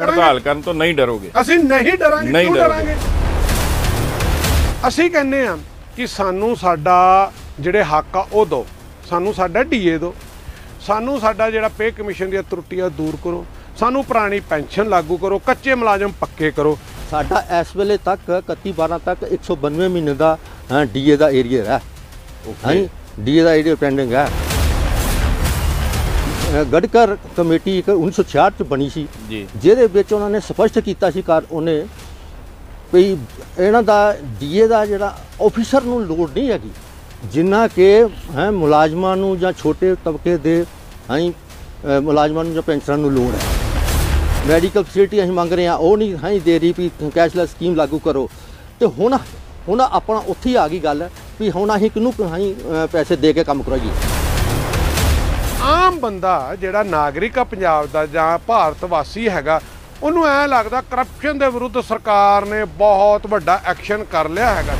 ਹੜਤਾਲ ਕਰਨ ਤੋਂ ਨਹੀਂ ਡਰੋਗੇ। ਅਸੀਂ ਨਹੀਂ ਡਰਾਂਗੇ ਨਹੀਂ ਕਿਉਂ ਡਰਾਂਗੇ। ਅਸੀਂ ਕਹਿੰਦੇ ਆ ਕਿ ਸਾਨੂੰ ਸਾਡਾ ਜਿਹੜੇ ਹੱਕ ਆ ਉਹ ਦਿਓ। ਸਾਨੂੰ ਸਾਡਾ ਡੀਏ ਦਿਓ। ਸਾਨੂੰ ਸਾਡਾ ਜਿਹੜਾ ਪੇ ਕਮਿਸ਼ਨ ਦੀਆਂ ਤਰੁੱਟੀਆਂ ਦੂਰ ਕਰੋ। ਸਾਨੂੰ ਪੁਰਾਣੀ ਪੈਨਸ਼ਨ ਲਾਗੂ ਕਰੋ। ਕੱਚੇ ਮੁਲਾਜ਼ਮ ਪੱਕੇ ਕਰੋ। ਸਾਡਾ ਇਸ ਵੇਲੇ ਤੱਕ 31 12 ਤੱਕ 192 ਮਹੀਨੇ ਦਾ ਡੀਏ ਦਾ ਏਰੀਆ ਹੈ? ਹਾਂਜੀ ਡੀਏ ਦਾ ਏਰੀਆ ਪੈਂਡਿੰਗ ਹੈ। ਗੜਕਰ ਕਮੇਟੀ ਇੱਕ 1966 ਚ ਬਣੀ ਸੀ। ਜੀ। ਜਿਹਦੇ ਵਿੱਚ ਉਹਨਾਂ ਨੇ ਸਪਸ਼ਟ ਕੀਤਾ ਸੀ ਕਾਰ ਉਹਨੇ ਵੀ ਇਹਨਾਂ ਦਾ ਡੀਏ ਦਾ ਜਿਹੜਾ ਆਫੀਸਰ ਨੂੰ ਲੋੜ ਨਹੀਂ ਹੈਗੀ। ਜਿੰਨਾ ਕਿ ਹੈ ਮੁਲਾਜ਼ਮਾਂ ਨੂੰ ਜਾਂ ਛੋਟੇ ਤਬਕੇ ਦੇ ਹਾਂ ਮੁਲਾਜ਼ਮਾਂ ਨੂੰ ਜਾਂ ਪੈਨਸ਼ਨਰਾਂ ਨੂੰ ਲੋੜ ਹੈ। ਮੈਡੀਕਲ ਫੈਸਿਲਿਟੀ ਅਸੀਂ ਮੰਗ ਰਹੇ ਹਾਂ ਉਹ ਨਹੀਂ ਹਾਂ ਦੇ ਰਹੀ ਵੀ ਕੈਸ਼ਲੈਸ ਸਕੀਮ ਲਾਗੂ ਕਰੋ। ਤੇ ਹੁਣ ਹੁਣ ਆਪਣਾ ਉੱਥੇ ਹੀ ਆ ਗਈ ਗੱਲ ਵੀ ਹੁਣ ਅਸੀਂ ਕਿਹਨੂੰ ਹਾਂ ਪੈਸੇ ਦੇ ਕੇ ਕੰਮ ਕਰਾਈਏ। ਆਮ ਬੰਦਾ ਜਿਹੜਾ ਨਾਗਰਿਕ ਆ ਪੰਜਾਬ ਦਾ ਜਾਂ ਭਾਰਤ ਵਾਸੀ ਹੈਗਾ, ਉਹਨੂੰ ਐ ਲੱਗਦਾ ਕਰਪਸ਼ਨ ਦੇ ਵਿਰੁੱਧ ਸਰਕਾਰ ਨੇ ਬਹੁਤ ਵੱਡਾ ਐਕਸ਼ਨ ਕਰ ਲਿਆ ਹੈਗਾ।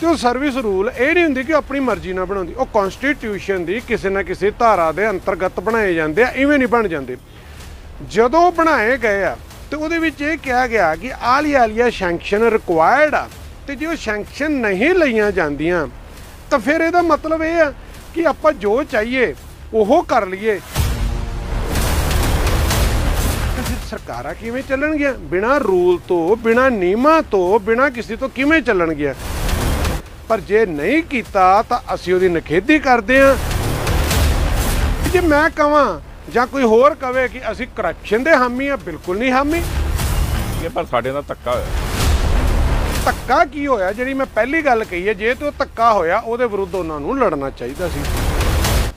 ਤੇ ਉਹ ਸਰਵਿਸ ਰੂਲ ਇਹ ਨਹੀਂ ਹੁੰਦੀ ਕਿ ਆਪਣੀ ਮਰਜ਼ੀ ਨਾਲ ਬਣਾਉਂਦੀ, ਉਹ ਕਨਸਟੀਟਿਊਸ਼ਨ ਦੀ ਕਿਸੇ ਨਾ ਕਿਸੇ ਧਾਰਾ ਦੇ ਅੰਤਰਗਤ ਬਣਾਏ ਜਾਂਦੇ ਆ, ਇਵੇਂ ਨਹੀਂ ਬਣ ਜਾਂਦੇ। ਜਦੋਂ ਬਣਾਏ ਗਏ ਆ, ਤੇ ਉਹਦੇ ਵਿੱਚ ਇਹ ਕਿਹਾ ਗਿਆ ਕਿ ਆਲੀ ਆਲੀਆ ਸੈਂਕਸ਼ਨ ਰਿਕੁਆਇਰਡ ਆ, ਤੇ ਜੇ ਉਹ ਸੈਂਕਸ਼ਨ ਨਹੀਂ ਲਈਆਂ ਜਾਂਦੀਆਂ, ਤਾਂ ਫਿਰ ਇਹਦਾ ਮਤਲਬ ਇਹ ਆ ਕਿ ਆਪਾਂ ਜੋ ਚਾਹੀਏ, ਉਹ ਕਰ ਲਈਏ। ਸਰਕਾਰਾਂ ਕਿਵੇਂ ਚੱਲਣਗੀਆਂ? ਬਿਨਾਂ ਰੂਲ ਤੋਂ, ਬਿਨਾਂ ਨਿਯਮਾਂ ਤੋਂ, ਬਿਨਾਂ ਕਿਸੇ ਤੋਂ ਕਿਵੇਂ ਚੱਲਣਗੀਆਂ? ਪਰ ਜੇ ਨਹੀਂ ਕੀਤਾ, ਤਾਂ ਅਸੀਂ ਉਹਦੀ ਨਖੇਦੀ ਕਰਦੇ ਹਾਂ। ਜੇ ਮੈਂ ਕਹਾਂ ਜਾਂ ਕੋਈ ਹੋਰ ਕਵੇ ਕਿ ਅਸੀਂ ਕਰਪਸ਼ਨ ਦੇ ਹਾਮੀ ਆ ਬਿਲਕੁਲ ਨਹੀਂ ਹਾਮੀ। ਇਹ ਪਰ ਸਾਡੇ ਨਾਲ ਧੱਕਾ ਹੋਇਆ। ਧੱਕਾ ਕੀ ਹੋਇਆ? ਜਿਹੜੀ ਮੈਂ ਪਹਿਲੀ ਗੱਲ ਕਹੀ ਹੈ, ਜੇ ਤੇ ਉਹ ਧੱਕਾ ਹੋਇਆ, ਉਹਦੇ ਵਿਰੁੱਧ ਉਹਨਾਂ ਨੂੰ ਲੜਨਾ ਚਾਹੀਦਾ ਸੀ।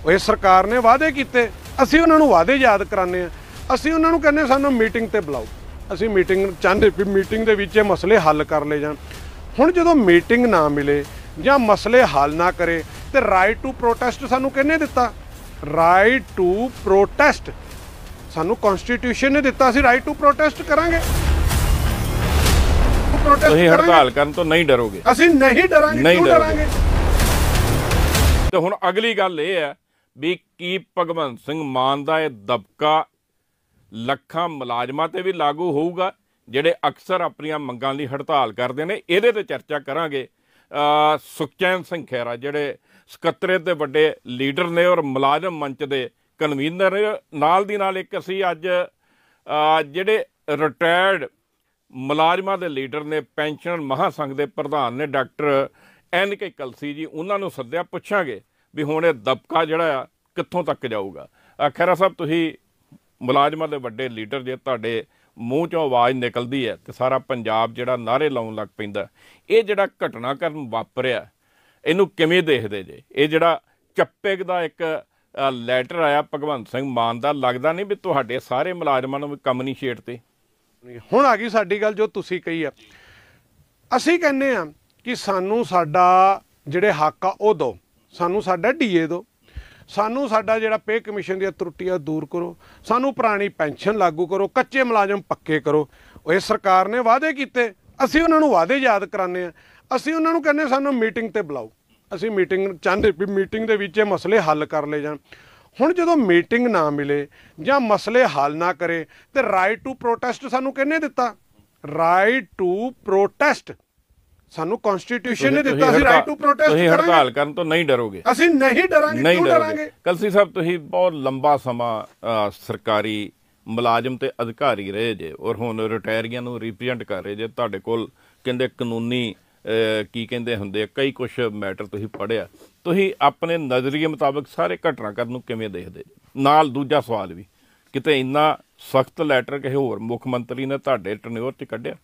ਉਹ ਇਹ ਸਰਕਾਰ ਨੇ ਵਾਅਦੇ ਕੀਤੇ। ਅਸੀਂ ਉਹਨਾਂ ਨੂੰ ਵਾਅਦੇ ਯਾਦ ਕਰਾਉਂਦੇ ਆ ਅਸੀਂ ਉਹਨਾਂ ਨੂੰ ਕਹਿੰਦੇ ਸਾਨੂੰ ਮੀਟਿੰਗ ਤੇ ਬੁਲਾਓ। ਅਸੀਂ ਮੀਟਿੰਗ ਚਾਹੁੰਦੇ ਵੀ ਮੀਟਿੰਗ ਦੇ ਵਿੱਚ ਇਹ ਮਸਲੇ ਹੱਲ ਕਰ ਲਏ ਜਾਣ। ਹੁਣ ਜਦੋਂ ਮੀਟਿੰਗ ਨਾ ਮਿਲੇ ਜਾਂ ਮਸਲੇ ਹੱਲ ਨਾ ਕਰੇ, ਤੇ ਰਾਈਟ ਟੂ ਪ੍ਰੋਟੈਸਟ ਸਾਨੂੰ ਕਿਹਨੇ ਦਿੱਤਾ? ਰਾਈਟ ਟੂ ਪ੍ਰੋਟੈਸਟ ਸਾਨੂੰ ਕਨਸਟੀਟਿਊਸ਼ਨ ਨੇ ਦਿੱਤਾ। ਅਸੀਂ ਰਾਈਟ ਟੂ ਪ੍ਰੋਟੈਸਟ ਕਰਾਂਗੇ। Protest ਤੁਸੀਂ। ਹੜਤਾਲ ਕਰਨ ਤੋਂ ਨਹੀਂ ਡਰੋਗੇ ਅਸੀਂ ਨਹੀਂ ਡਰਾਂਗੇ ਨਹੀਂ ਕਿਉਂ ਡਰਾਂਗੇ। ਤੇ ਹੁਣ ਅਗਲੀ ਗੱਲ ਇਹ ਹੈ ਵੀ ਕੀ ਭਗਵੰਤ ਸਿੰਘ ਮਾਨ ਦਾ ਇਹ ਦਬਕਾ ਲੱਖਾਂ ਮੁਲਾਜ਼ਮਾਂ ਤੇ ਵੀ ਲਾਗੂ ਹੋਊਗਾ ਜਿਹੜੇ ਅਕਸਰ ਆਪਣੀਆਂ ਮੰਗਾਂ ਲਈ ਹੜਤਾਲ ਕਰਦੇ ਨੇ ਇਹਦੇ ਤੇ ਚਰਚਾ ਕਰਾਂਗੇ ਸੁਖਚੈਨ ਸਿੰਘ ਖਹਿਰਾ ਜਿਹੜੇ ਸਕੱਤਰੇ ਦੇ ਵੱਡੇ ਲੀਡਰ ਨੇ ਔਰ ਮੁਲਾਜ਼ਮ ਮੰਚ ਦੇ ਕਨਵੀਨਰ ਨਾਲ ਦੀ ਨਾਲ ਇੱਕ ਅਸੀਂ ਅੱਜ ਜਿਹੜੇ ਰਿਟਾਇਰਡ ਮੁਲਾਜ਼ਮਾਂ ਦੇ ਲੀਡਰ ਨੇ ਪੈਨਸ਼ਨ ਮਹਾਸੰਘ ਦੇ ਪ੍ਰਧਾਨ ਨੇ ਡਾਕਟਰ ਐਨ ਕੇ ਕਲਸੀ ਜੀ ਉਹਨਾਂ ਨੂੰ ਸੱਦਿਆ ਪੁੱਛਾਂਗੇ ਵੀ ਹੁਣ ਇਹ ਦਬਕਾ ਜਿਹੜਾ ਆ ਕਿੱਥੋਂ ਤੱਕ ਜਾਊਗਾ। ਅ, ਖਹਿਰਾ ਸਾਹਿਬ ਤੁਸੀਂ ਮੁਲਾਜ਼ਮਾਂ ਦੇ ਵੱਡੇ ਲੀਡਰ ਜੇ ਤੁਹਾਡੇ ਮੂੰਹ ਚੋਂ ਆਵਾਜ਼ ਨਿਕਲਦੀ ਹੈ ਤੇ ਸਾਰਾ ਪੰਜਾਬ ਜਿਹੜਾ ਨਾਰੇ ਲਾਉਣ ਲੱਗ ਪੈਂਦਾ। ਇਹ ਜਿਹੜਾ ਘਟਨਾਕ੍ਰਮ ਵਾਪਰਿਆ ਇਹਨੂੰ ਕਿਵੇਂ ਦੇਖਦੇ ਜੇ? ਇਹ ਜਿਹੜਾ ਚੱਪੇਕ ਦਾ ਇੱਕ ਲੈਟਰ ਆਇਆ ਭਗਵੰਤ ਸਿੰਘ ਮਾਨ ਦਾ ਲੱਗਦਾ ਨਹੀਂ ਵੀ ਤੁਹਾਡੇ ਸਾਰੇ ਮੁਲਾਜ਼ਮਾਂ ਨੂੰ ਵੀ ਕੰਮ ਨਹੀਂ ਛੇੜਤੇ ਹੁਣ ਆ ਗਈ ਸਾਡੀ ਗੱਲ ਜੋ ਤੁਸੀਂ ਕਹੀ ਆ। ਅਸੀਂ ਕਹਿੰਦੇ ਆ ਕਿ ਸਾਨੂੰ ਸਾਡਾ ਜਿਹੜੇ ਹੱਕ ਆ ਉਹ ਦਿਓ। ਸਾਨੂੰ ਸਾਡਾ ਡੀਏ ਦਿਓ। ਸਾਨੂੰ ਸਾਡਾ ਜਿਹੜਾ ਪੇ ਕਮਿਸ਼ਨ ਦੀਆਂ ਤਰੁੱਟੀਆਂ ਦੂਰ ਕਰੋ। ਸਾਨੂੰ ਪੁਰਾਣੀ ਪੈਨਸ਼ਨ ਲਾਗੂ ਕਰੋ। ਕੱਚੇ ਮੁਲਾਜ਼ਮ ਪੱਕੇ ਕਰੋ। ਇਹ ਸਰਕਾਰ ਨੇ ਵਾਅਦੇ ਕੀਤੇ। ਅਸੀਂ ਉਹਨਾਂ ਨੂੰ ਵਾਅਦੇ ਯਾਦ ਕਰਾਉਂਦੇ ਆ ਅਸੀਂ ਉਹਨਾਂ ਨੂੰ ਕਹਿੰਦੇ ਸਾਨੂੰ ਮੀਟਿੰਗ ਤੇ ਬੁਲਾਓ। ਅਸੀਂ ਮੀਟਿੰਗ ਚਾਹੁੰਦੇ ਵੀ ਮੀਟਿੰਗ ਦੇ ਵਿੱਚ ਇਹ ਮਸਲੇ ਹੱਲ ਕਰ ਲਏ ਜਾਣ। ਹੁਣ ਜਦੋਂ ਮੀਟਿੰਗ ਨਾ ਮਿਲੇ ਜਾਂ ਮਸਲੇ ਹੱਲ ਨਾ ਕਰੇ ਤੇ ਰਾਈਟ ਟੂ ਪ੍ਰੋਟੈਸਟ ਸਾਨੂੰ ਕਿਹਨੇ ਦਿੱਤਾ? ਰਾਈਟ ਟੂ ਪ੍ਰੋਟੈਸਟ ਸਾਨੂੰ ਕਨਸਟੀਟਿਊਸ਼ਨ ਨੇ ਦਿੱਤਾ ਅਸੀਂ ਰਾਈਟ ਟੂ ਪ੍ਰੋਟੈਸਟ ਤੁਸੀਂ ਹੜਤਾਲ ਕਰਨ ਤੋਂ ਨਹੀਂ ਡਰੋਗੇ। ਅਸੀਂ ਨਹੀਂ ਡਰਾਂਗੇ ਨਹੀਂ ਕਿਉਂ ਡਰੋਗੇ। ਕਲਸੀ ਸਾਹਿਬ ਤੁਸੀਂ ਬਹੁਤ ਲੰਬਾ ਸਮਾਂ ਸਰਕਾਰੀ ਮੁਲਾਜ਼ਮ ਤੇ ਅਧਿਕਾਰੀ ਰਹੇ ਜੇ ਔਰ ਹੁਣ ਰਿਟਾਇਰੀਆਂ ਨੂੰ ਰਿਪਰੈਜ਼ੈਂਟ ਕਰ ਰਹੇ ਜੇ ਤੁਹਾਡੇ ਕੋਲ ਕਹਿੰਦੇ ਕਾਨੂੰਨੀ ਕੀ ਕਹਿੰਦੇ ਹੁੰਦੇ ਆ, ਕਈ ਕੁਝ ਮੈਟਰ ਤੁਸੀਂ ਪੜਿਆ ਤੁਸੀਂ ਆਪਣੇ ਨਜ਼ਰੀਏ ਮੁਤਾਬਕ ਸਾਰੇ ਘਟਨਾਕ੍ਰਮ ਨੂੰ ਕਿਵੇਂ ਦੇਖਦੇ? ਨਾਲ ਦੂਜਾ ਸਵਾਲ ਵੀ ਕਿਤੇ ਇੰਨਾ ਸਖਤ ਲੈਟਰ ਕਿਸੇ ਹੋਰ ਮੁੱਖ ਮੰਤਰੀ ਨੇ ਤੁਹਾਡੇ ਟਨਿਓਰ 'ਚ ਕੱਢਿਆ?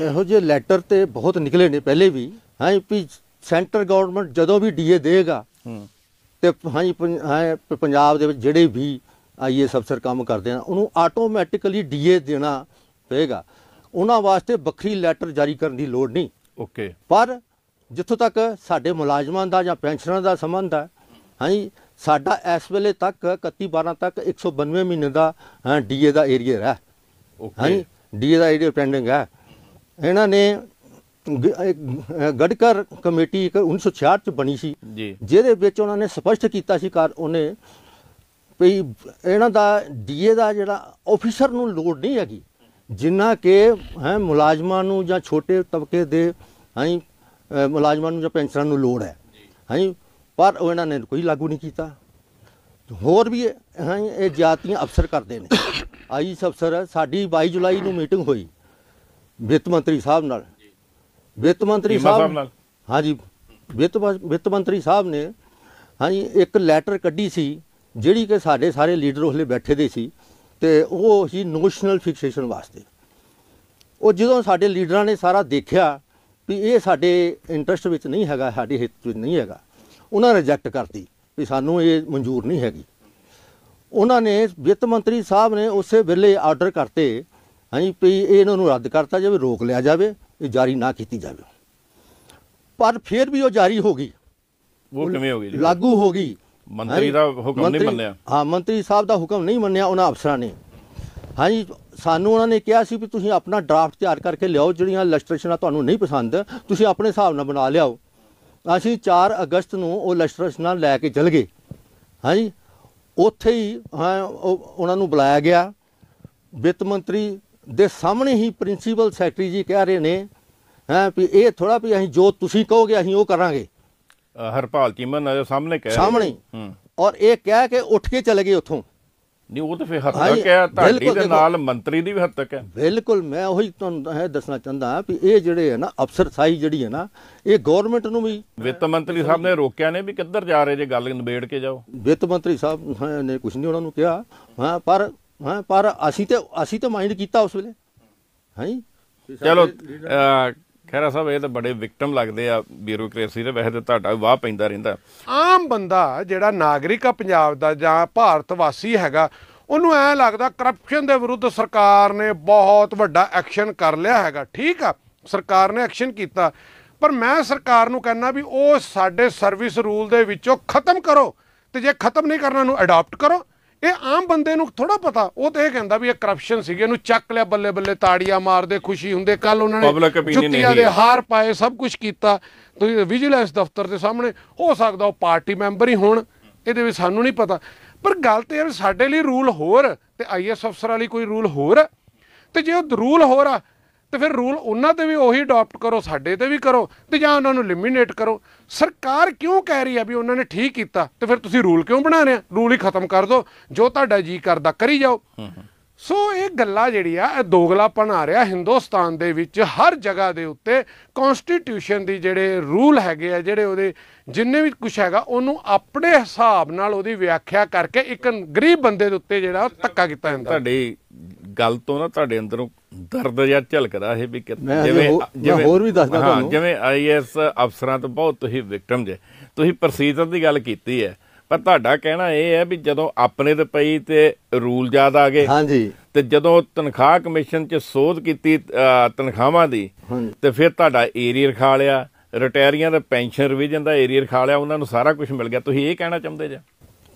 ਇਹੋ ਜਿਹੇ ਲੈਟਰ ਤੇ ਬਹੁਤ ਨਿਕਲੇ ਨੇ ਪਹਿਲੇ ਵੀ। ਹਾਂ ਵੀ ਸੈਂਟਰ ਗਵਰਨਮੈਂਟ ਜਦੋਂ ਵੀ ਡੀਏ ਦੇਗਾ ਤੇ ਹਾਂ ਪੰਜਾਬ ਦੇ ਵਿੱਚ ਜਿਹੜੇ ਵੀ ਆਈਏਐਸ ਅਫਸਰ ਕੰਮ ਕਰਦੇ ਆ ਉਹਨੂੰ ਆਟੋਮੈਟਿਕਲੀ ਡੀਏ ਦੇਣਾ ਪਏਗਾ। ਉਹਨਾਂ ਵਾਸਤੇ ਵੱਖਰੀ ਲੈਟਰ ਜਾਰੀ ਕਰਨ ਦੀ ਲੋੜ ਨਹੀਂ। ਓਕੇ ਪਰ ਜਿੱਥੋਂ ਤੱਕ ਸਾਡੇ ਮੁਲਾਜ਼ਮਾਂ ਦਾ ਜਾਂ ਪੈਨਸ਼ਨਰਾਂ ਦਾ ਸੰਬੰਧ ਹੈ ਹਾਂਜੀ ਸਾਡਾ ਇਸ ਵੇਲੇ ਤੱਕ 31 12 ਤੱਕ 192 ਮਹੀਨੇ ਦਾ ਡੀਏ ਦਾ ਏਰੀਆ ਹੈ ਓਕੇ ਹਾਂਜੀ ਡੀਏ ਦਾ ਏਰੀਆ ਪੈਂਡਿੰਗ ਹੈ। ਇਹਨਾਂ ਨੇ ਗੜਕਰ ਕਮੇਟੀ ਇੱਕ 1966 ਚ ਬਣੀ ਸੀ। ਜਿਹਦੇ ਵਿੱਚ ਉਹਨਾਂ ਨੇ ਸਪਸ਼ਟ ਕੀਤਾ ਸੀ ਕਾਰ ਉਹਨੇ ਵੀ ਇਹਨਾਂ ਦਾ ਡੀਏ ਦਾ ਜਿਹੜਾ ਆਫੀਸਰ ਨੂੰ ਲੋੜ ਨਹੀਂ ਹੈਗੀ। ਜਿੰਨਾ ਕਿ ਹੈ ਮੁਲਾਜ਼ਮਾਂ ਨੂੰ ਜਾਂ ਛੋਟੇ ਤਬਕੇ ਦੇ ਅ, ਮੁਲਾਜ਼ਮਾਂ ਨੂੰ ਜਾਂ ਪੈਨਸ਼ਨਰਾਂ ਨੂੰ ਲੋੜ ਹੈ ਹਾਂਜੀ ਪਰ ਉਹ ਇਹਨਾਂ ਨੇ ਕੋਈ ਲਾਗੂ ਨਹੀਂ ਕੀਤਾ। ਹੋਰ ਵੀ ਹਾਂ ਇਹ ਜਾਤੀਆਂ ਅਫਸਰ ਕਰਦੇ ਨੇ। ਆਈਸ ਅਫਸਰ ਸਾਡੀ 22 ਜੁਲਾਈ ਨੂੰ ਮੀਟਿੰਗ ਹੋਈ ਵਿੱਤ ਮੰਤਰੀ ਸਾਹਿਬ ਨਾਲ। ਵਿੱਤ ਮੰਤਰੀ ਸਾਹਿਬ ਨਾਲ? ਹਾਂਜੀ ਵਿੱਤ ਵਿੱਤ ਮੰਤਰੀ ਸਾਹਿਬ ਨੇ ਹਾਂਜੀ ਇੱਕ ਲੈਟਰ ਕੱਢੀ ਸੀ ਜਿਹੜੀ ਕਿ ਸਾਡੇ ਸਾਰੇ ਲੀਡਰ ਉਹਲੇ ਬੈਠੇ ਦੇ ਸੀ। ਤੇ ਉਹ ਸੀ ਨੋਸ਼ਨਲ ਫਿਕਸੇਸ਼ਨ ਵਾਸਤੇ। ਉਹ ਜਦੋਂ ਸਾਡੇ ਲੀਡਰਾਂ ਨੇ ਸਾਰਾ ਦੇਖਿਆ ਵੀ ਇਹ ਸਾਡੇ ਇੰਟਰਸਟ ਵਿੱਚ ਨਹੀਂ ਹੈਗਾ ਸਾਡੇ ਹਿੱਤ ਵਿੱਚ ਨਹੀਂ ਹੈਗਾ ਉਹਨਾਂ ਰਿਜੈਕਟ ਕਰਤੀ ਵੀ ਸਾਨੂੰ ਇਹ ਮਨਜ਼ੂਰ ਨਹੀਂ ਹੈਗੀ। ਉਹਨਾਂ ਨੇ ਵਿੱਤ ਮੰਤਰੀ ਸਾਹਿਬ ਨੇ ਉਸੇ ਵੇਲੇ ਆਰਡਰ ਕਰਤੇ ਹਾਂਜੀ ਵੀ ਇਹ ਇਹਨਾਂ ਨੂੰ ਰੱਦ ਕਰਤਾ ਜਾਵੇ ਰੋਕ ਲਿਆ ਜਾਵੇ ਇਹ ਜਾਰੀ ਨਾ ਕੀਤੀ ਜਾਵੇ। ਪਰ ਫਿਰ ਵੀ ਉਹ ਜਾਰੀ ਹੋ ਗਈ। ਉਹ ਕਿਵੇਂ ਹੋ ਗਈ ਲਾਗੂ ਹੋ ਗਈ। ਮੰਤਰੀ ਦਾ ਹੁਕਮ ਨਹੀਂ ਮੰਨਿਆ। ਹਾਂ ਮੰਤਰੀ ਸਾਹਿਬ ਦਾ ਹੁਕਮ ਨਹੀਂ ਮੰਨਿਆ ਉਹਨਾਂ ਅਫਸਰਾਂ ਨੇ। ਹਾਂਜੀ ਸਾਨੂੰ ਉਹਨਾਂ ਨੇ ਕਿਹਾ ਸੀ ਵੀ ਤੁਸੀਂ ਆਪਣਾ ਡਰਾਫਟ ਤਿਆਰ ਕਰਕੇ ਲਿਆਓ ਜਿਹੜੀਆਂ ਇਲਸਟ੍ਰੇਸ਼ਨਾਂ ਤੁਹਾਨੂੰ ਨਹੀਂ ਪਸੰਦ ਤੁਸੀਂ ਆਪਣੇ ਹਿਸਾਬ ਨਾਲ ਬਣਾ ਲਿਆਓ। ਅਸੀਂ 4 ਅਗਸਤ ਨੂੰ ਉਹ ਇਲਸਟ੍ਰੇਸ਼ਨਾਂ ਲੈ ਕੇ ਚਲ ਗਏ। ਹਾਂਜੀ ਉੱਥੇ ਹੀ ਹਾਂ ਉਹ- ਉਹਨਾਂ ਨੂੰ ਬੁਲਾਇਆ ਗਿਆ। ਵਿੱਤ ਮੰਤਰੀ ਦੇ ਸਾਹਮਣੇ ਹੀ ਪ੍ਰਿੰਸੀਪਲ ਸੈਕਟਰੀ ਜੀ ਕਹਿ ਰਹੇ ਨੇ ਹੈ ਵੀ ਇਹ ਥੋੜਾ ਵੀ ਅਸੀਂ ਜੋ ਤੁਸੀਂ ਕਹੋਗੇ ਅਸੀਂ ਉਹ ਕਰਾਂਗੇ। ਹਰਪਾਲ ਚੀਮਨ ਦੇ ਸਾਹਮਣੇ ਕਹਿ। ਸਾਹਮਣੇ? ਹੀ। ਹੂੰ ਔਰ ਇਹ ਕਹਿ ਕੇ ਉੱਠ ਕੇ ਚਲੇ ਗਏ ਉੱਥੋਂ। ਨਹੀਂ ਉਹ ਤਾਂ ਫਿਰ ਹੱਦ ਹਾਂਜੀ, ਤੱਕ ਹੈ ਤੁਹਾਡੀ ਦੇ। ਨਾਲ ਮੰਤਰੀ ਦੀ ਵੀ ਹੱਦ ਤੱਕ ਹੈ। ਬਿਲਕੁਲ ਮੈਂ ਉਹੀ ਤੁਹਾਨੂੰ ਇਹ ਦੱਸਣਾ ਚਾਹੁੰਦਾ ਵੀ ਇਹ ਜਿਹੜੇ ਹੈ ਨਾ ਅਫਸਰਸ਼ਾਹੀ ਜਿਹੜੀ ਹੈ ਨਾ ਇਹ ਗਵਰਨਮੈਂਟ ਨੂੰ ਵੀ ਵਿੱਤ ਮੰਤਰੀ ਸਾਹਿਬ ਨੇ ਰੋਕਿਆ ਨੇ ਵੀ ਕਿੱਧਰ ਜਾ ਰਹੇ ਜੇ ਗੱਲ ਨਿਬੇੜ ਕੇ ਜਾਓ। ਵਿੱਤ ਮੰਤਰੀ ਸਾਹਿਬ ਹਾਂ, ਨੇ ਕੁਝ ਨਹੀਂ ਉਹਨਾਂ ਨੂੰ ਕਿਹਾ। ਹਾਂ ਪਰ ਹਾਂ ਪਰ ਅਸੀਂ ਤੇ ਅਸੀਂ ਤੇ ਮਾਈਂਡ ਕੀਤਾ ਉਸ ਵੇਲੇ। ਹਾਂਜੀ? ਚਲੋ ਅ, ਸਾਹਿਬ ਇਹ ਤਾਂ ਬੜੇ ਵਿਕਟਮ ਲੱਗਦੇ ਆ ਬਿਊਰੋਕ੍ਰੇਸੀ ਦੇ ਵੈਸੇ ਤਾਂ ਤੁਹਾਡਾ ਵਾਹ ਪੈਂਦਾ ਰਹਿੰਦਾ। ਆਮ ਬੰਦਾ ਜਿਹੜਾ ਨਾਗਰਿਕ ਆ ਪੰਜਾਬ ਦਾ ਜਾਂ ਭਾਰਤ ਵਾਸੀ ਹੈਗਾ ਉਹਨੂੰ ਐ ਲੱਗਦਾ ਕਰਪਸ਼ਨ ਦੇ ਵਿਰੁੱਧ ਸਰਕਾਰ ਨੇ ਬਹੁਤ ਵੱਡਾ ਐਕਸ਼ਨ ਕਰ ਲਿਆ ਹੈਗਾ। ਠੀਕ ਆ ਸਰਕਾਰ ਨੇ ਐਕਸ਼ਨ ਕੀਤਾ। ਪਰ ਮੈਂ ਸਰਕਾਰ ਨੂੰ ਕਹਿੰਦਾ ਵੀ ਉਹ ਸਾਡੇ ਸਰਵਿਸ ਰੂਲ ਦੇ ਵਿੱਚੋਂ ਖਤਮ ਕਰੋ। ਤੇ ਜੇ ਖਤਮ ਨਹੀਂ ਕਰਨਾ ਨੂੰ ਅਡਾਪਟ ਕਰੋ। ਇਹ ਆਮ ਬੰਦੇ ਨੂੰ ਥੋੜਾ ਪਤਾ ਉਹ ਤੇ ਇਹ ਕਹਿੰਦਾ ਵੀ ਇਹ ਕਰਪਸ਼ਨ ਸੀਗੀ ਇਹਨੂੰ ਚੱਕ ਲਿਆ ਬੱਲੇ ਬੱਲੇ ਤਾੜੀਆਂ ਮਾਰਦੇ ਖੁਸ਼ੀ ਹੁੰਦੇ ਕੱਲ ਉਹਨਾਂ ਨੇ ਜੁੱਤੀਆਂ ਦੇ। ਹਾਰ ਪਾਏ ਸਭ ਕੁਝ ਕੀਤਾ ਤੁਸੀਂ ਵਿਜੀਲੈਂਸ ਦਫ਼ਤਰ ਦੇ ਸਾਹਮਣੇ ਹੋ ਸਕਦਾ ਉਹ ਪਾਰਟੀ ਮੈਂਬਰ ਹੀ ਹੋਣ ਇਹਦੇ ਵਿੱਚ ਸਾਨੂੰ ਨਹੀਂ ਪਤਾ ਪਰ ਗੱਲ ਤੇ ਯਾਰ ਸਾਡੇ ਲਈ ਰੂਲ ਹੋਰ ਤੇ ਆਈਐਸ ਅਫਸਰਾਂ ਲਈ ਕੋਈ ਰੂਲ ਹੋਰ। ਤੇ ਜੇ ਉਹ ਰੂਲ ਹੋਰ ਆ ਤੇ ਫਿਰ ਰੂਲ ਉਹਨਾਂ ਤੇ ਵੀ ਉਹੀ ਅਡਾਪਟ ਕਰੋ ਸਾਡੇ ਤੇ ਵੀ ਕਰੋ ਤੇ ਜਾਂ ਉਹਨਾਂ ਨੂੰ ਲਿਮਿਨੇਟ ਕਰੋ। ਸਰਕਾਰ ਕਿਉਂ ਕਹਿ ਰਹੀ ਆ ਵੀ ਉਹਨਾਂ ਨੇ ਠੀਕ ਕੀਤਾ? ਤੇ ਫਿਰ ਤੁਸੀਂ ਰੂਲ ਕਿਉਂ ਬਣਾ ਰਹੇ ਆ? ਰੂਲ ਹੀ ਖਤਮ ਕਰ ਦਿਓ। ਜੋ ਤੁਹਾਡਾ ਜੀ ਕਰਦਾ ਕਰੀ ਜਾਓ। ਸੋ ਇਹ ਗੱਲਾਂ ਜਿਹੜੀ ਆ ਇਹ ਦੋਗਲਾਪਨ ਆ ਰਿਹਾ ਹਿੰਦੁਸਤਾਨ ਦੇ ਵਿੱਚ ਹਰ ਜਗ੍ਹਾ ਦੇ ਉੱਤੇ। ਕਨਸਟੀਟਿਊਸ਼ਨ ਦੀ ਜਿਹੜੇ ਰੂਲ ਹੈਗੇ ਆ ਜਿਹੜੇ ਉਹਦੇ ਜਿੰਨੇ ਵੀ ਕੁਝ ਹੈਗਾ ਉਹਨੂੰ ਆਪਣੇ ਹਿਸਾਬ ਨਾਲ ਉਹਦੀ ਵਿਆਖਿਆ ਕਰਕੇ ਇੱਕ ਗਰੀਬ ਬੰਦੇ ਦੇ ਉੱਤੇ ਜਿਹੜਾ ਉਹ ਧੱਕਾ ਕੀਤਾ ਜਾਂਦਾ। ਤੁਹਾਡੀ ਗੱਲ ਤੋਂ ਨਾ ਤੁਹਾਡੇ ਅੰਦਰੋਂ ਦਰਦ ਜਿਹਾ ਝਲਕਦਾ ਇਹ ਵੀ ਮੈਂ ਹਜੇ ਹੋਰ- ਵੀ ਦੱਸਦਾ ਹਾਂ, ਤੁਹਾਨੂੰ। ਜਿਵੇਂ ਆਈਐਸ ਅਫਸਰਾਂ ਤੋਂ ਬਹੁਤ ਤੁਸੀਂ ਵਿਕਟਮ ਜੇ। ਤੁਸੀਂ ਪ੍ਰੋਸੀਜਰ ਦੀ ਗੱਲ ਕੀਤੀ ਹੈ ਪਰ ਤੁਹਾਡਾ ਕਹਿਣਾ ਇਹ ਹੈ ਵੀ ਜਦੋਂ ਆਪਣੇ ਤੇ ਪਈ ਤੇ ਰੂਲ ਜ਼ਿਆਦਾ ਆ ਗਏ। ਹਾਂਜੀ। ਤੇ ਜਦੋਂ ਤਨਖਾਹ ਕਮਿਸ਼ਨ 'ਚ ਸੋਧ ਕੀਤੀ ਤਨਖਾਹਾਂ ਦੀ ਤੇ ਫਿਰ ਤੁਹਾਡਾ ਏਰੀਅਰ ਖਾ ਲਿਆ। ਰਿਟਾਇਰੀਆਂ ਦਾ ਪੈਨਸ਼ਨ ਰਿਵੀਜ਼ਨ ਦਾ ਏਰੀਅਰ ਖਾ ਲਿਆ ਉਹਨਾਂ ਨੂੰ ਸਾਰਾ ਕੁਝ ਮਿਲ ਗਿਆ। ਤੁਸੀਂ ਇਹ ਕਹਿਣਾ ਚਾਹੁੰਦੇ ਜੇ?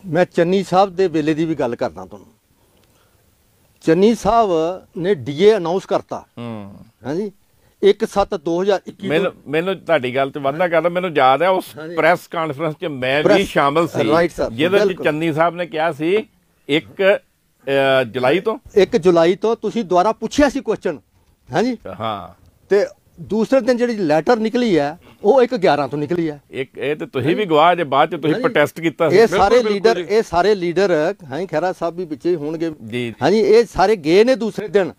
ਮੈਂ ਚੰਨੀ ਸਾਹਿਬ ਦੇ ਵੇਲੇ ਦੀ ਵੀ ਗੱਲ ਕਰਦਾ ਤੁਹਾਨੂੰ। ਚੰਨੀ ਸਾਹਿਬ ਨੇ ਡੀਏ ਅਨਾਉਂਸ ਕਰਤਾ। ਹੂੰ। ਹਾਂਜੀ? 1/7/2021 ਮੈਨੂੰ ਮੈਨੂੰ ਤੁਹਾਡੀ ਗੱਲ ਤੇ ਵਾਧਾ ਕਰਦਾ ਮੈਨੂੰ ਯਾਦ ਹੈ ਉਸ। ਪ੍ਰੈਸ ਕਾਨਫਰੰਸ 'ਚ ਮੈਂ ਵੀ ਸ਼ਾਮਲ ਸੀ। ਜਿਹਦੇ 'ਚ ਬਿਲਕੁਲ। ਚੰਨੀ ਸਾਹਿਬ ਨੇ ਕਿਹਾ ਸੀ 1 ਜੁਲਾਈ ਤੋਂ? 1 ਜੁਲਾਈ ਤੋਂ ਤੁਸੀਂ ਦੁਬਾਰਾ ਪੁੱਛਿਆ ਸੀ ਕੁਐਸਚਨ ਹਾਂਜੀ? ਹਾਂ। ਤੇ ਦੂਸਰੇ ਦਿਨ ਜਿਹੜੀ ਲੈਟਰ ਨਿਕਲੀ ਹੈ ਉਹ 1 11 ਤੋਂ ਨਿਕਲੀ ਹੈ। ਇੱਕ ਇਹ ਤੇ ਤੁਸੀਂ ਵੀ ਗਵਾਹ ਜੇ ਬਾਅਦ 'ਚ ਤੁਸੀਂ। ਪ੍ਰੋਟੈਸਟ ਕੀਤਾ ਸੀ। ਇਹ ਸਾਰੇ ਲੀਡਰ। ਇਹ ਸਾਰੇ ਲੀਡਰ ਹਾਂ ਖੈਰਾ ਸਾਹਿਬ ਵੀ ਵਿੱਚੇ ਹੀ ਹੋਣਗੇ। ਜੀ। ਹਾਂਜੀ ਇਹ ਸਾਰੇ ਗਏ ਨੇ ਦੂਸਰੇ ਦਿਨ।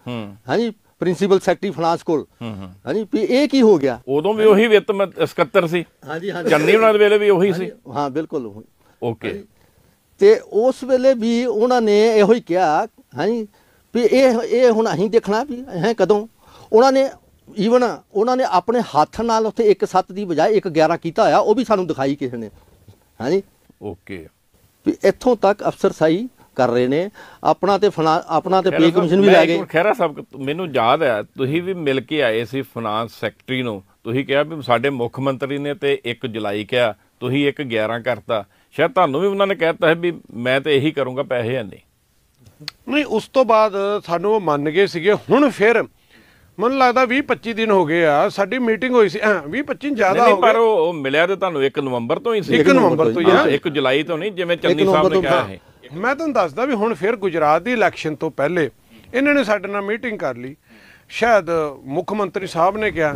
ਹਾਂਜੀ ਪ੍ਰਿੰਸੀਪਲ ਸੈਕਟਰੀ ਫਾਈਨਾਂਸ ਕੋਲ। ਹਾਂਜੀ ਵੀ ਇਹ ਕੀ ਹੋ ਗਿਆ? ਉਦੋਂ ਵੀ ਉਹੀ ਵਿੱਤ ਮ- ਸਕੱਤਰ ਸੀ। ਹਾਂਜੀ ਹਾਂਜੀ। ਚੰਨੀ ਉਹਨਾਂ ਦੇ ਵੇਲੇ ਵੀ ਉਹੀ ਸੀ। ਹਾਂ ਬਿਲਕੁਲ ਉਹੀ। ਓਕੇ। ਤੇ ਉਸ ਵੇਲੇ ਵੀ ਉਹਨਾਂ ਨੇ ਇਹੋ ਹੀ ਕਿਹਾ ਹਾਂਜੀ ਵੀ ਇਹ ਇਹ ਹੁਣ ਅਸੀਂ ਦੇਖਣਾ ਵੀ ਹੈ ਕਦੋਂ। ਉਹਨਾਂ ਨੇ ਈਵਨ ਉਹਨਾਂ ਨੇ ਆਪਣੇ ਹੱਥ ਨਾਲ ਉੱਥੇ 1 ਦੀ ਬਜਾਏ 1 11 ਕੀਤਾ ਹੋਇਆ ਉਹ ਵੀ ਸਾਨੂੰ ਦਿਖਾਈ ਕਿਸੇ ਨੇ। ਹਾਂਜੀ? ਓਕੇ। ਵੀ ਇੱਥੋਂ ਤੱਕ ਅਫਸਰਸ਼ਾਹੀ ਕਰ ਰਹੇ ਨੇ। ਆਪਣਾ ਤੇ ਫਨਾ ਆਪਣਾ ਤੇ ਪੇ ਕਮਿਸ਼ਨ ਵੀ ਲੈ ਗਏ। ਖਹਿਰਾ ਸਾਹਿਬ ਮੈਨੂੰ ਯਾਦ ਹੈ ਤੁਸੀਂ ਵੀ ਮਿਲ ਕੇ ਆਏ ਸੀ ਫਾਈਨਾਂਸ ਸੈਕਟਰੀ ਨੂੰ। ਤੁਸੀਂ ਕਿਹਾ ਵੀ ਸਾਡੇ ਮੁੱਖ ਮੰਤਰੀ ਨੇ ਤੇ 1 ਜੁਲਾਈ ਕਿਹਾ ਤੁਸੀਂ 1 11 ਕਰਤਾ। ਸ਼ਾਇਦ ਤੁਹਾਨੂੰ ਵੀ ਉਹਨਾਂ ਨੇ ਕਹਿਤਾ ਹੈ ਵੀ ਮੈਂ ਤੇ ਇਹੀ ਕਰੂੰਗਾ ਪੈਸੇ ਹੈ ਨਹੀਂ। ਨਹੀਂ ਉਸ ਤੋਂ ਬਾਅਦ ਸਾਨੂੰ ਉਹ ਮੰਨ ਗਏ ਸੀਗੇ। ਹੁਣ ਫਿਰ ਮੈਨੂੰ ਲੱਗਦਾ 20 25 ਦਿਨ ਹੋ ਗਏ ਆ ਸਾਡੀ ਮੀਟਿੰਗ ਹੋਈ ਸੀ 20 25 ਜ਼ਿਆਦਾ ਹੋ ਪਰ ਗਏ। ਉਹ ਉਹ ਮਿਲਿਆ ਤੇ ਤੁਹਾਨੂੰ 1 ਨਵੰਬਰ ਤੋਂ ਹੀ ਸੀ। ਇੱਕ ਨਵੰਬਰ ਤੋਂ ਹੀ ਹਾਂ, ਆ। ਇੱਕ ਜੁਲਾਈ ਤੋਂ ਨਹੀਂ ਜਿਵੇਂ ਚੰਨੀ ਸਾਹਿਬ ਨੇ ਕਿਹਾ ਹਾਂ। ਹੈ ਮੈਂ ਤੁਹਾਨੂੰ ਦੱਸਦਾ ਵੀ ਹੁਣ ਫਿਰ ਗੁਜਰਾਤ ਦੀ ਇਲੈਕਸ਼ਨ ਤੋਂ ਪਹਿਲੇ ਇਹਨਾਂ ਨੇ ਸਾਡੇ ਨਾਲ ਮੀਟਿੰਗ ਕਰ ਲਈ। ਸ਼ਾਇਦ ਮੁੱਖ ਮੰਤਰੀ ਸਾਹਿਬ ਨੇ ਕਿਹਾ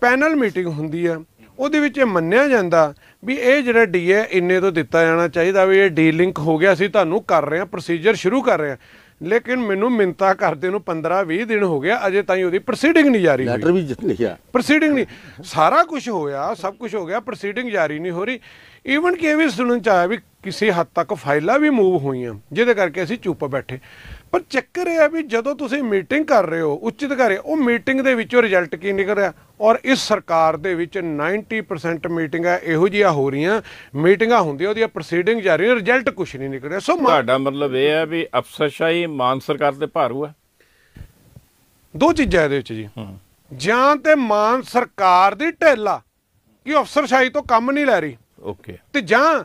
ਪੈਨਲ ਮੀਟਿੰਗ ਹੁੰਦੀ ਆ ਉਹਦੇ ਵਿੱਚ ਇਹ ਮੰਨਿਆ ਜਾਂਦਾ ਵੀ ਇਹ ਜਿਹੜਾ ਡੀਏ ਇੰਨੇ ਤੋਂ ਦਿੱਤਾ ਜਾਣਾ ਚਾਹੀਦਾ ਵੀ ਇਹ ਡੀ ਲਿੰਕ ਹੋ ਗਿਆ ਸੀ ਤੁਹਾਨੂੰ ਕਰ ਰਹੇ ਆ ਪ੍ਰੋਸੀਜਰ ਸ਼ੁਰੂ ਕਰ ਰਹੇ ਆ ਲੇਕਿਨ ਮੈਨੂੰ ਮਿੰਤਾ ਕਰਦੇ ਨੂੰ 15 20 ਦਿਨ ਹੋ ਗਿਆ ਅਜੇ ਤਾਈਂ ਉਹਦੀ ਪ੍ਰੋਸੀਡਿੰਗ ਨਹੀਂ ਜਾਰੀ ਹੋਈ। ਲੈਟਰ ਵੀ ਲਿਖਿਆ। ਪ੍ਰੋਸੀਡਿੰਗ ਨਹੀਂ। ਸਾਰਾ ਕੁਝ ਹੋਇਆ ਸਭ ਕੁਝ ਹੋ ਗਿਆ ਪ੍ਰੋਸੀਡਿੰਗ ਜਾਰੀ ਨਹੀਂ ਹੋ ਰਹੀ। ਈਵਨ ਕਿ ਇਹ ਵੀ ਸੁਣਨ ਚ ਆਇਆ ਵੀ ਕਿਸੇ ਹੱਦ ਤੱਕ ਫਾਈਲਾਂ ਵੀ ਮੂਵ ਹੋਈਆਂ ਜਿਹਦੇ ਕਰਕੇ ਅਸੀਂ ਚੁੱਪ ਬੈਠੇ। ਪਰ ਚੱਕਰ ਇਹ ਆ ਵੀ ਜਦੋਂ ਤੁਸੀਂ ਮੀਟਿੰਗ ਕਰ ਰਹੇ ਹੋ ਉੱਚ ਅਧਿਕਾਰੀ ਉਹ ਮੀਟਿੰਗ ਦੇ ਵਿੱਚੋਂ ਰਿਜ਼ਲਟ ਕੀ ਨਿਕਲ ਰਿਹਾ? ਔਰ ਇਸ ਸਰਕਾਰ ਦੇ ਵਿੱਚ 90% ਮੀਟਿੰਗਾਂ ਇਹੋ ਜਿਹੀਆਂ ਹੋ ਰਹੀਆਂ ਮੀਟਿੰਗਾਂ ਹੁੰਦੀਆਂ ਉਹਦੀਆਂ ਪ੍ਰੋਸੀਡਿੰਗ ਜਾਰੀ ਰਿਜ਼ਲਟ ਕੁਝ ਨਹੀਂ ਨਿਕਲ ਰਿਹਾ। ਸੋ ਤੁਹਾਡਾ ਮਤਲਬ ਇਹ ਹੈ ਵੀ ਅਫਸਰਸ਼ਾਹੀ ਮਾਨ ਸਰਕਾਰ ਤੇ ਭਾਰੂ ਹੈ? ਦੋ ਚੀਜ਼ਾਂ ਇਹਦੇ ਵਿੱਚ ਜੀ। ਹੂੰ। ਜਾਂ ਤੇ ਮਾਨ ਸਰਕਾਰ ਦੀ ਢਿੱਲਾ ਕਿ ਅਫਸਰਸ਼ਾਹੀ ਤੋਂ ਕੰਮ ਨਹੀਂ ਲੈ ਰਹੀ। ਓਕੇ। ਤੇ ਜਾਂ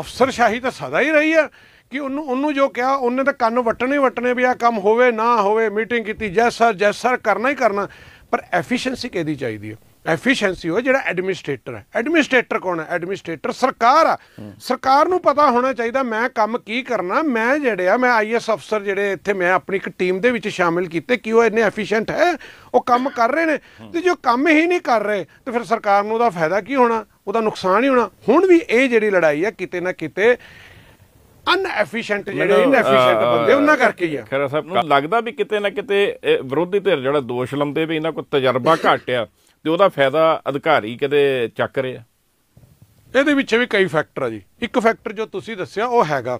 ਅਫਸਰਸ਼ਾਹੀ ਤਾਂ ਸਦਾ ਹੀ ਰਹੀ ਆ। ਕਿ ਉਹਨੂੰ ਉਹਨੂੰ ਜੋ ਕਿਹਾ, ਉਹਨੇ ਤਾਂ ਕੰਨ ਵੱਟਣੇ ਹੀ ਵੱਟਣੇ ਵੀ ਆ ਕੰਮ ਹੋਵੇ, ਨਾ ਹੋਵੇ, ਮੀਟਿੰਗ ਕੀਤੀ ਜੈਸ ਸਰ ਜੈਸ ਸਰ, ਕਰਨਾ ਹੀ ਕਰਨਾ। ਪਰ ਐਫੀਸ਼ੀਐਂਸੀ ਕਿਹਦੀ ਚਾਹੀਦੀ ਹੈ? ਐਫੀਸ਼ੀਐਂਸੀ ਉਹ ਜਿਹੜਾ ਐਡਮਿਨਿਸਟ੍ਰੇਟਰ ਹੈ। ਐਡਮਿਨਿਸਟ੍ਰੇਟਰ ਕੌਣ ਹੈ? ਐਡਮਿਨਿਸਟ੍ਰੇਟਰ ਸਰਕਾਰ ਆ। ਸਰਕਾਰ ਨੂੰ ਪਤਾ ਹੋਣਾ ਚਾਹੀਦਾ, ਮੈਂ ਕੰਮ ਕੀ ਕਰਨਾ, ਮੈਂ ਜਿਹੜੇ ਆ, ਮੈਂ ਆਈਐਸ ਅਫਸਰ ਜਿਹੜੇ ਇੱਥੇ, ਮੈਂ ਆਪਣੀ ਇੱਕ ਟੀਮ ਦੇ ਵਿੱਚ ਸ਼ਾਮਿਲ ਕੀਤੇ, ਕਿ ਉਹ ਇੰਨੇ ਐਫੀਸ਼ੀਐਂਟ ਹੈ, ਉਹ ਕੰਮ ਕਰ ਰਹੇ ਨੇ। ਤੇ ਜੋ ਕੰਮ ਹੀ ਨਹੀਂ ਕਰ ਰਹੇ, ਤੇ ਫਿਰ ਸਰਕਾਰ ਨੂੰ ਉਹਦਾ ਫਾਇਦਾ ਕੀ ਹੋਣਾ? ਉਹਦਾ ਨੁਕਸਾਨ ਹੀ ਹੋਣਾ। ਹੁਣ ਵੀ ਇਹ ਜਿਹੜੀ ਲੜਾਈ ਹੈ, ਕਿਤੇ ਨਾ ਕਿਤੇ ਅਨਐਫੀਸ਼ੀਐਂਟ ਜਿਹੜੇ ਇਨਐਫੀਸ਼ੀਐਂਟ ਬੰਦੇ ਉਹਨਾਂ ਕਰਕੇ ਹੀ ਆ। ਖੈਰ ਸਾਹਿਬ ਨੂੰ ਲੱਗਦਾ ਵੀ ਕਿਤੇ ਨਾ ਕਿਤੇ ਵਿਰੋਧੀ ਧਿਰ ਜਿਹੜਾ ਦੋਸ਼ ਲਾਉਂਦੇ ਵੀ ਇਹਨਾਂ ਕੋਲ ਤਜਰਬਾ ਘੱਟ ਆ ਤੇ ਉਹਦਾ ਫਾਇਦਾ ਅਧਿਕਾਰੀ ਕਿਤੇ ਚੱਕ ਰਹੇ ਇਹਦੇ ਵਿੱਚ ਵੀ ਕਈ ਫੈਕਟਰ ਆ ਜੀ। ਇੱਕ ਫੈਕਟਰ ਜੋ ਤੁਸੀਂ ਦੱਸਿਆ ਉਹ ਹੈਗਾ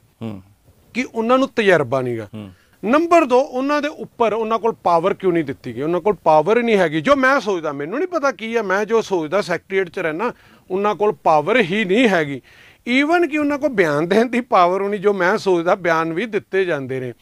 ਕਿ ਉਹਨਾਂ ਨੂੰ ਤਜਰਬਾ ਨਹੀਂਗਾ। ਨੰਬਰ 2 ਉਹਨਾਂ ਦੇ ਉੱਪਰ ਉਹਨਾਂ ਕੋਲ ਪਾਵਰ ਕਿਉਂ ਨਹੀਂ ਦਿੱਤੀ ਗਈ? ਉਹਨਾਂ ਕੋਲ ਪਾਵਰ ਹੀ ਨਹੀਂ ਹੈਗੀ। ਜੋ ਮੈਂ ਸੋਚਦਾ ਮੈਨੂੰ ਨਹੀਂ ਪਤਾ ਕੀ ਹੈ ਮੈਂ ਜੋ ਸੋਚਦਾ ਸੈਕਟਰੀਏਟ 'ਚ ਰਹਿਣਾ ਉਹਨਾਂ ਕੋਲ ਪਾਵਰ ਹੀ ਨਹੀਂ ਹੈਗੀ। ਈਵਨ ਕਿ ਉਹਨਾਂ ਕੋਲ ਬਿਆਨ ਦੇਣ ਦੀ ਪਾਵਰ ਹੋਣੀ, ਜੋ ਮੈਂ ਸੋਚਦਾ, ਬਿਆਨ ਵੀ ਦਿੱਤੇ ਜਾਂਦੇ ਨੇ।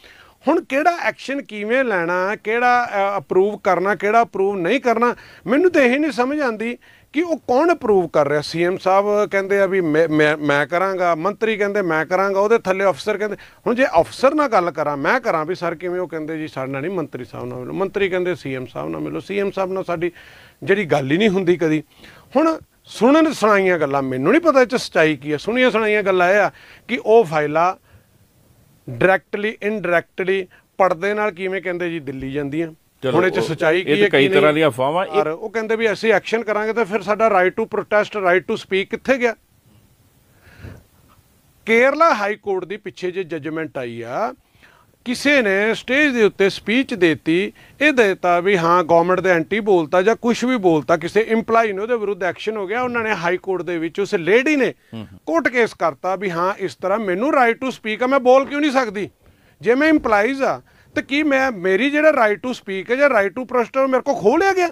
ਹੁਣ ਕਿਹੜਾ ਐਕਸ਼ਨ ਕਿਵੇਂ ਲੈਣਾ, ਕਿਹੜਾ ਅਪਰੂਵ ਕਰਨਾ, ਕਿਹੜਾ ਅਪਰੂਵ ਨਹੀਂ ਕਰਨਾ, ਮੈਨੂੰ ਤਾਂ ਇਹ ਨਹੀਂ ਸਮਝ ਆਉਂਦੀ ਕਿ ਉਹ ਕੌਣ ਅਪਰੂਵ ਕਰ ਰਿਹਾ। ਸੀਐਮ ਸਾਹਿਬ ਕਹਿੰਦੇ ਆ ਵੀ ਮੈਂ, ਮੈਂ- ਮੈਂ ਕਰਾਂਗਾ, ਮੰਤਰੀ ਕਹਿੰਦੇ ਮੈਂ ਕਰਾਂਗਾ, ਉਹਦੇ ਥੱਲੇ ਅਫਸਰ ਕਹਿੰਦੇ, ਹੁਣ ਜੇ ਅਫਸਰ ਨਾਲ ਗੱਲ ਕਰਾਂ, ਮੈਂ ਕਰਾਂ ਵੀ ਸਰ ਕਿਵੇਂ, ਉਹ ਕਹਿੰਦੇ ਜੀ ਸਾਡੇ ਨਾਲ ਨਹੀਂ ਮੰਤਰੀ ਸਾਹਿਬ ਨਾਲ ਮਿਲੋ। ਮੰਤਰੀ ਕਹਿੰਦੇ ਸੀਐਮ ਸਾਹਿਬ ਨਾਲ ਮਿਲੋ। ਸੀਐਮ ਸਾਹਿਬ ਨਾਲ ਸਾਡੀ ਜਿਹੜੀ ਗੱਲ ਹੀ ਨਹੀਂ ਹੁੰਦੀ ਕਦੀ। ਹੁਣ ਸੁਣਨ ਸੁਣਾਈਆਂ ਗੱਲਾਂ ਮੈਨੂੰ ਨਹੀਂ ਪਤਾ ਇਹ ਚ ਸੱਚਾਈ ਕੀ ਹੈ ਸੁਣੀਆਂ ਸੁਣਾਈਆਂ ਗੱਲਾਂ ਇਹ ਆ ਕਿ ਉਹ ਫਾਈਲਾਂ ਡਾਇਰੈਕਟਲੀ ਇਨਡਾਇਰੈਕਟਲੀ ਪਰਦੇ ਨਾਲ ਕਿਵੇਂ ਕਹਿੰਦੇ ਜੀ ਦਿੱਲੀ ਜਾਂਦੀਆਂ ਹੁਣ ਇਹ ਚ ਸੱਚਾਈ ਕੀ ਹੈ ਕਈ? ਤਰ੍ਹਾਂ ਦੀਆਂ ਅਫਵਾਹਾਂ, ਔਰ ਉਹ ਕਹਿੰਦੇ ਵੀ ਅਸੀਂ ਐਕਸ਼ਨ ਕਰਾਂਗੇ ਤਾਂ ਫਿਰ ਸਾਡਾ right to protest right to speak ਕਿੱਥੇ ਗਿਆ ਕੇਰਲਾ ਹਾਈ ਕੋਰਟ ਦੀ ਪਿੱਛੇ ਜੇ ਜੱਜਮੈਂਟ ਆਈ ਆ ਕਿਸੇ ਨੇ ਸਟੇਜ ਦੇ ਉੱਤੇ ਸਪੀਚ ਦੇਤੀ ਇਹ ਦੇਤਾ ਵੀ ਹਾਂ ਗਵਰਨਮੈਂਟ ਦੇ ਐਂਟੀ ਬੋਲਤਾ ਜਾਂ ਕੁਝ ਵੀ ਬੋਲਤਾ ਕਿਸੇ EMPLOYE ਨੇ ਉਹਦੇ ਵਿਰੁੱਧ ਐਕਸ਼ਨ ਹੋ ਗਿਆ ਉਹਨਾਂ ਨੇ ਹਾਈ ਕੋਰਟ ਦੇ ਵਿੱਚ ਉਸ ਲੇਡੀ ਨੇ ਕੋਰਟ ਕੇਸ ਕਰਤਾ ਵੀ ਹਾਂ ਇਸ ਤਰ੍ਹਾਂ ਮੈਨੂੰ ਰਾਈਟ ਟੂ ਸਪੀਕ ਆ ਮੈਂ ਬੋਲ ਕਿਉਂ ਨਹੀਂ ਸਕਦੀ? ਜੇ ਮੈਂ EMPLOYEES ਆ ਤੇ ਕੀ ਮੈਂ ਮੇਰੀ ਜਿਹੜਾ ਰਾਈਟ ਟੂ ਸਪੀਕ ਹੈ ਜਾਂ ਰਾਈਟ ਟੂ ਪ੍ਰੋਟੈਸਟ ਮੇਰੇ ਕੋਲ ਖੋਹ ਲਿਆ ਗਿਆ?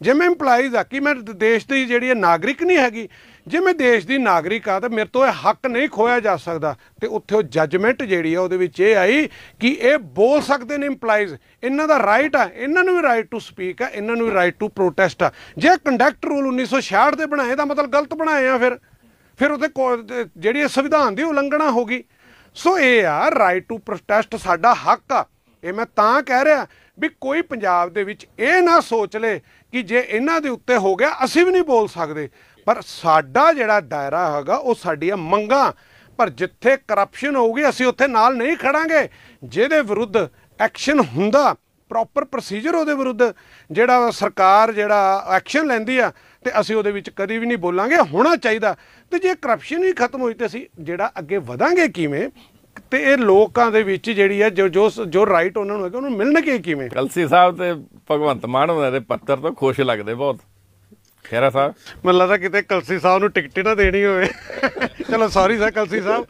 ਜੇ ਮੈਂ ਇੰਪਲਾਈਜ਼ ਆ, ਕਿ ਮੈਂ ਦ- ਦੇਸ਼ ਦੀ ਜਿਹੜੀ ਹੈ ਨਾਗਰਿਕ ਨਹੀਂ ਹੈਗੀ? ਜੇ ਮੈਂ ਦੇਸ਼ ਦੀ ਨਾਗਰਿਕ ਆ, ਤਾਂ ਮੇਰੇ ਤੋਂ ਇਹ ਹੱਕ ਨਹੀਂ ਖੋਇਆ ਜਾ ਸਕਦਾ। ਤੇ ਉੱਥੇ ਉਹ ਜੱਜਮੈਂਟ ਜਿਹੜੀ ਆ, ਉਹਦੇ ਵਿੱਚ ਇਹ ਆਈ ਕਿ ਇਹ ਬੋਲ ਸਕਦੇ ਨੇ ਇੰਪਲਾਈਜ਼ ਇਹਨਾਂ ਦਾ ਰਾਈਟ ਆ, ਇਹਨਾਂ ਨੂੰ ਵੀ ਰਾਈਟ ਟੂ ਸਪੀਕ ਆ, ਇਹਨਾਂ ਨੂੰ ਵੀ ਰਾਈਟ ਟੂ ਪ੍ਰੋਟੈਸਟ ਆ। ਜੇ ਕੰਡਕਟ ਰੂਲ 1966 ਦੇ ਬਣਾਏ, ਤਾਂ ਮਤਲਬ ਗਲਤ ਬਣਾਏ ਆ ਫਿਰ। ਫਿਰ ਉਹਦੇ ਕੋਲ ਜਿਹੜੀ ਇਹ ਸੰਵਿਧਾਨ ਦੀ ਉਲੰਘਣਾ ਹੋ ਗਈ। ਸੋ ਇਹ ਆ ਰਾਈਟ ਟੂ ਪ੍ਰੋਟੈਸਟ ਸਾਡਾ ਹੱਕ ਆ। ਇਹ ਮੈਂ ਤਾਂ ਕਹਿ ਰਿਹਾ ਵੀ ਕੋਈ ਪੰਜਾਬ ਦੇ ਵਿੱਚ ਇਹ ਨਾ ਸੋਚ ਲੇ ਕਿ ਜੇ ਇਹਨਾਂ ਦੇ ਉੱਤੇ ਹੋ ਗਿਆ, ਅਸੀਂ ਵੀ ਨਹੀਂ ਬੋਲ ਸਕਦੇ। ਪਰ ਸਾਡਾ ਜਿਹੜਾ ਦਾਇਰਾ ਹੈਗਾ, ਉਹ ਸਾਡੀਆਂ ਮੰਗਾਂ। ਪਰ ਜਿੱਥੇ ਕਰਪਸ਼ਨ ਹੋਊਗੀ, ਅਸੀਂ ਉੱਥੇ ਨਾਲ ਨਹੀਂ ਖੜਾਂਗੇ। ਜਿਹਦੇ ਵਿਰੁੱਧ ਐਕਸ਼ਨ ਹੁੰਦਾ ਪ੍ਰੋਪਰ ਪ੍ਰੋਸੀਜਰ ਉਹਦੇ ਵਿਰੁੱਧ। ਜਿਹੜਾ ਸਰਕਾਰ ਜਿਹੜਾ ਐਕਸ਼ਨ ਲੈਂਦੀ ਆ, ਤੇ ਅਸੀਂ ਉਹਦੇ ਵਿੱਚ ਕਦੀ ਵੀ ਨਹੀਂ ਬੋਲਾਂਗੇ, ਹੋਣਾ ਚਾਹੀਦਾ। ਤੇ ਜੇ ਕਰਪਸ਼ਨ ਹੀ ਖਤਮ ਹੋਈ ਤੇ ਅਸੀਂ ਜਿਹੜਾ ਅੱਗੇ ਵਧਾਂਗੇ ਕਿਵੇਂ ਤੇ ਇਹ ਲੋਕਾਂ ਦੇ ਵਿੱਚ ਜਿਹੜੀ ਹੈ ਜੋ ਜੋ ਜੋ ਰਾਈਟ ਉਹਨਾਂ ਨੂੰ ਹੈਗਾ ਉਹਨੂੰ ਮਿਲਣਗੇ ਕਿਵੇਂ? ਕਲਸੀ ਸਾਹਿਬ ਤੇ ਭਗਵੰਤ ਮਾਨ ਉਹਨਾਂ ਦੇ ਪੱਤਰ ਤੋਂ ਖੁਸ਼ ਲੱਗਦੇ ਬਹੁਤ। ਖੈਰਾ ਸਾਹਿਬ? ਮੈਨੂੰ ਲੱਗਦਾ ਕਿਤੇ ਕਲਸੀ ਸਾਹਿਬ ਨੂੰ ਟਿਕਟ ਹੀ ਨਾ ਦੇਣੀ ਹੋਵੇ। ਚਲੋ ਸੌਰੀ ਸਰ ਕਲਸੀ ਸਾਹਿਬ।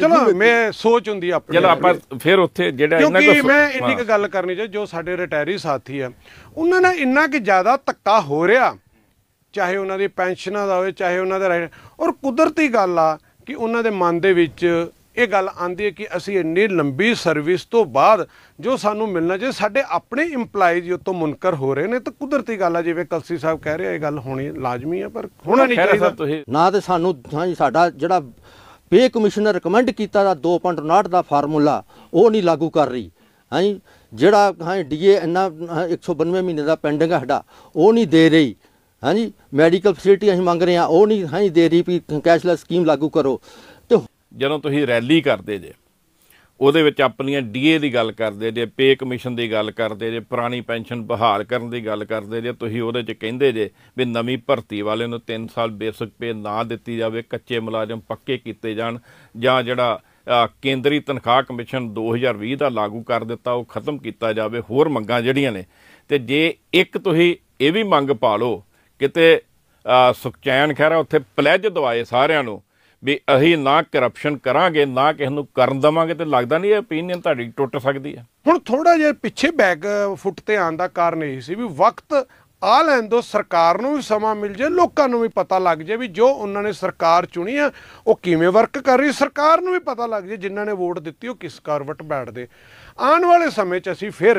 ਚਲੋ ਮੈਂ ਸੋਚ ਹੁੰਦੀ ਆਪਣੀ। ਚਲੋ ਆਪਾਂ ਫਿਰ ਉੱਥੇ ਜਿਹੜਾ ਇਹਨਾਂ ਕਿਉਂਕਿ ਕੋਲ ਮੈਂ ਇੰਨੀ ਕੁ ਗੱਲ ਕਰਨੀ ਚਾਹ ਜੋ ਸਾਡੇ ਰਿਟਾਇਰੀ ਸਾਥੀ ਆ ਉਹਨਾਂ ਨਾਲ ਇੰਨਾ ਕਿ ਜ਼ਿਆਦਾ ਧੱਕਾ ਹੋ ਰਿਹਾ ਚਾਹੇ ਉਹਨਾਂ ਦੀ ਪੈਨਸ਼ਨਾਂ ਦਾ ਹੋਵੇ ਚਾਹੇ ਉਹਨਾਂ ਦਾ ਰਾਈਟ ਔਰ ਕੁਦਰਤੀ ਗੱਲ ਆ ਕਿ ਉਹਨਾਂ ਦੇ ਮਨ ਦੇ ਵਿੱਚ ਇਹ ਗੱਲ ਆਂਦੀ ਹੈ ਕਿ ਅਸੀਂ ਇੰਨੀ ਲੰਬੀ ਸਰਵਿਸ ਤੋਂ ਬਾਅਦ ਜੋ ਸਾਨੂੰ ਮਿਲਣਾ ਚਾਹੀਦਾ ਸਾਡੇ ਆਪਣੇ EMPLOYEES ਜੋ ਤੋਂ ਮੁਨਕਰ ਹੋ ਰਹੇ ਨੇ ਤਾਂ ਕੁਦਰਤੀ ਗੱਲ ਆ ਜਿਵੇਂ ਕਲਸੀ ਸਾਹਿਬ ਕਹਿ ਰਹੇ ਇਹ ਗੱਲ ਹੋਣੀ ਲਾਜ਼ਮੀ ਆ ਪਰ ਹੋਣਾ ਨਹੀਂ ਚਾਹੀਦਾ। ਨਾ ਤੇ ਸਾਨੂੰ ਹਾਂਜੀ ਸਾਡਾ ਜਿਹੜਾ ਪੇ ਕਮਿਸ਼ਨਰ ਰეკਮੈਂਡ ਕੀਤਾ ਦਾ 2.59 ਦਾ ਫਾਰਮੂਲਾ ਉਹ ਨਹੀਂ ਲਾਗੂ ਕਰ ਰਹੀ। ਹਾਂਜੀ ਜਿਹੜਾ ਹਾਂ ਡੀਏ ਇੰਨਾ ਹਾਂ, 192 ਮਹੀਨੇ ਦਾ ਪੈਂਡਿੰਗ ਹੈ ਸਾਡਾ ਉਹ ਨਹੀਂ ਦੇ ਰਹੀ। ਹਾਂਜੀ ਮੈਡੀਕਲ ਫੈਸਿਲਿਟੀ ਅਸੀਂ ਮੰਗ ਰਹੇ ਹਾਂ ਉਹ ਨਹੀਂ ਹਾਂਜੀ ਦੇ ਰਹੀ ਵੀ ਕੈਸ਼ਲੈਸ ਸਕੀਮ ਲਾਗੂ ਕਰੋ। ਜਦੋਂ ਤੁਸੀਂ ਰੈਲੀ ਕਰਦੇ ਜੇ, ਉਹਦੇ ਵਿੱਚ ਆਪਣੀਆਂ ਡੀਏ ਦੀ ਗੱਲ ਕਰਦੇ ਜੇ, ਪੇ ਕਮਿਸ਼ਨ ਦੀ ਗੱਲ ਕਰਦੇ ਜੇ, ਪੁਰਾਣੀ ਪੈਨਸ਼ਨ ਬਹਾਲ ਕਰਨ ਦੀ ਗੱਲ ਕਰਦੇ ਜੇ, ਤੁਸੀਂ ਉਹਦੇ 'ਚ ਕਹਿੰਦੇ ਜੇ ਵੀ ਨਵੀਂ ਭਰਤੀ ਵਾਲੇ ਨੂੰ 3 ਸਾਲ ਬੇਸਿਕ ਪੇ ਨਾ ਦਿੱਤੀ ਜਾਵੇ, ਕੱਚੇ ਮੁਲਾਜ਼ਮ ਪੱਕੇ ਕੀਤੇ ਜਾਣ, ਜਾਂ ਜਿਹੜਾ ਕੇਂਦਰੀ ਤਨਖਾਹ ਕਮਿਸ਼ਨ 2020 ਦਾ ਲਾਗੂ ਕਰ ਦਿੱਤਾ, ਉਹ ਖਤਮ ਕੀਤਾ ਜਾਵੇ, ਹੋਰ ਮੰਗਾਂ ਜਿਹੜੀਆਂ ਨੇ। ਤੇ ਜੇ ਇੱਕ ਤੁਸੀਂ ਇਹ ਵੀ ਮੰਗ ਪਾ ਲਓ, ਕਿਤੇ ਸੁਖਚੈਨ ਖਹਿਰਾ ਉੱਥੇ ਪਲੈਜ ਦਵਾਏ ਸਾਰਿਆਂ ਨੂੰ ਵੀ ਅਸੀਂ ਨਾ ਕਰਪਸ਼ਨ ਕਰਾਂਗੇ, ਨਾ ਕਿਸੇ ਨੂੰ ਕਰਨ ਦਵਾਂਗੇ ਤੇ ਲੱਗਦਾ ਨਹੀਂ ਇਹ opinion ਤੁਹਾਡੀ ਟੁੱਟ ਸਕਦੀ ਹੈ। ਹੁਣ ਥੋੜਾ ਜਿਹਾ ਪਿੱਛੇ ਬੈਕ ਫੁੱਟ ਤੇ ਆਉਣ ਦਾ ਕਾਰਨ ਇਹ ਸੀ ਵੀ ਵਕਤ ਆ ਲੈਣ ਦੋ, ਸਰਕਾਰ ਨੂੰ ਵੀ ਸਮਾਂ ਮਿਲ ਜੇ ਲੋਕਾਂ ਨੂੰ ਵੀ ਪਤਾ ਲੱਗ ਜੇ ਵੀ ਜੋ ਉਹਨਾਂ ਨੇ ਸਰਕਾਰ ਚੁਣੀ ਆ, ਉਹ ਕਿਵੇਂ ਵਰਕ ਕਰ ਰਹੀ ਸਰਕਾਰ ਨੂੰ ਵੀ ਪਤਾ ਲੱਗ ਜੇ ਜਿਨ੍ਹਾਂ ਨੇ ਵੋਟ ਦਿੱਤੀ, ਉਹ ਕਿਸ ਕਰਵਟ ਬੈਠਦੇ। ਆਉਣ ਵਾਲੇ ਸਮੇਂ 'ਚ ਅਸੀਂ ਫਿਰ